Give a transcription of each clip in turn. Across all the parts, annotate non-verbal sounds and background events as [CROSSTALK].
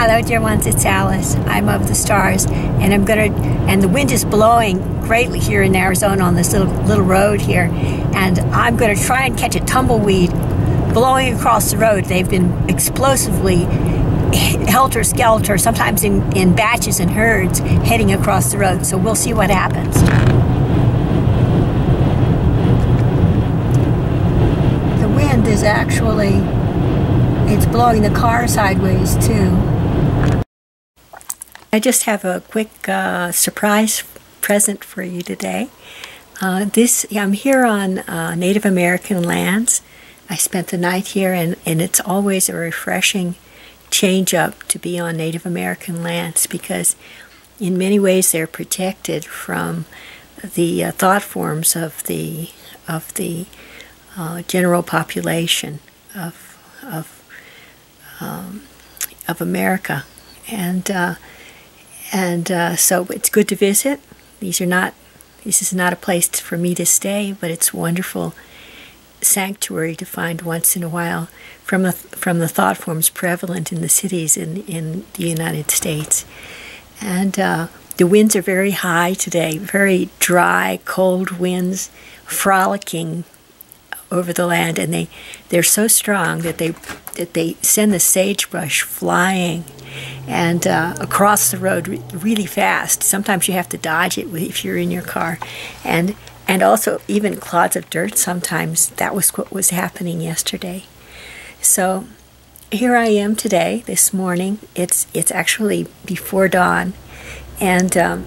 Hello, dear ones. It's Alice. I'm of the stars, and I'm gonna. And the wind is blowing greatly here in Arizona on this little little road here, and I'm gonna try and catch a tumbleweed blowing across the road. They've been explosively [LAUGHS] helter skelter, sometimes in in batches and herds, heading across the road. So we'll see what happens. The wind is actually. It's blowing the car sideways too. I just have a quick uh, surprise present for you today. Uh, this I'm here on uh, Native American lands. I spent the night here, and, and it's always a refreshing change up to be on Native American lands because, in many ways, they're protected from the uh, thought forms of the of the uh, general population of of um, of America, and uh, and uh, so it's good to visit. These are not, this is not a place for me to stay, but it's wonderful sanctuary to find once in a while from the, from the thought forms prevalent in the cities in, in the United States. And uh, the winds are very high today, very dry, cold winds, frolicking over the land, and they they're so strong that they that they send the sagebrush flying and uh, across the road re- really fast. Sometimes you have to dodge it if you're in your car, and and also even clods of dirt. Sometimes that was what was happening yesterday. So here I am today, this morning. It's it's actually before dawn, and. Um,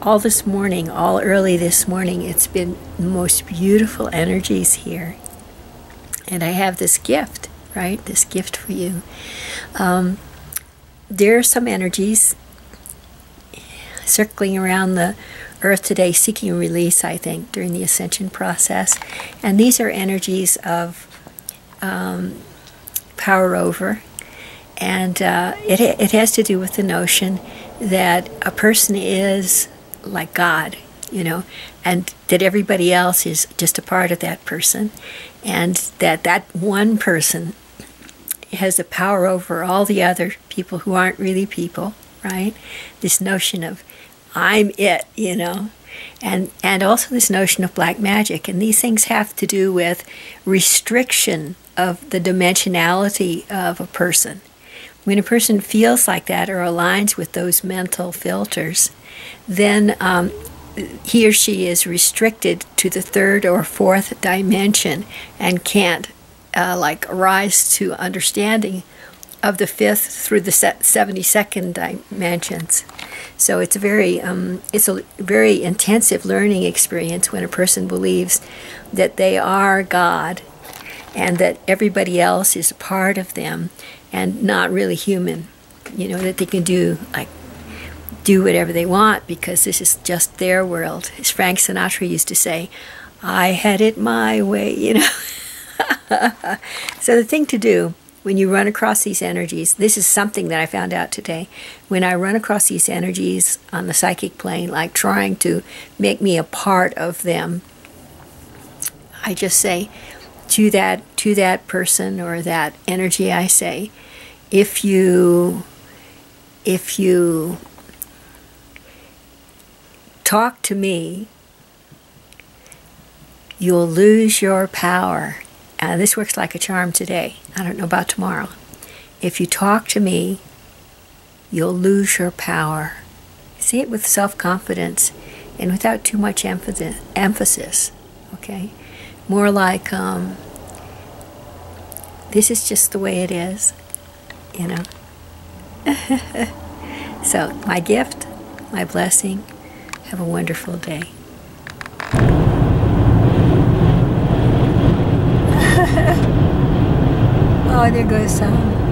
all this morning, all early this morning, it's been the most beautiful energies here. And I have this gift, right? This gift for you. Um, there are some energies circling around the earth today seeking release, I think, during the ascension process. And these are energies of um, power over. And uh, it, it has to do with the notion that a person is like God, you know, and that everybody else is just a part of that person, and that that one person has the power over all the other people who aren't really people, right? This notion of I'm it, you know, and and also this notion of black magic, and these things have to do with restriction of the dimensionality of a person. When a person feels like that or aligns with those mental filters, then um, he or she is restricted to the third or fourth dimension and can't uh, like rise to understanding of the fifth through the 72nd dimensions. So it's a very um, it's a very intensive learning experience when a person believes that they are God and that everybody else is a part of them and not really human. You know that they can do like do whatever they want because this is just their world. As Frank Sinatra used to say, I had it my way, you know. [LAUGHS] [LAUGHS] so the thing to do when you run across these energies, this is something that I found out today. When I run across these energies on the psychic plane, like trying to make me a part of them, I just say to that to that person or that energy I say, if you if you talk to me, you'll lose your power. Uh, this works like a charm today. I don't know about tomorrow. If you talk to me, you'll lose your power. Say it with self confidence and without too much emphasis, okay? More like, um, this is just the way it is, you know? [LAUGHS] so, my gift, my blessing, have a wonderful day. Oh, there goes some.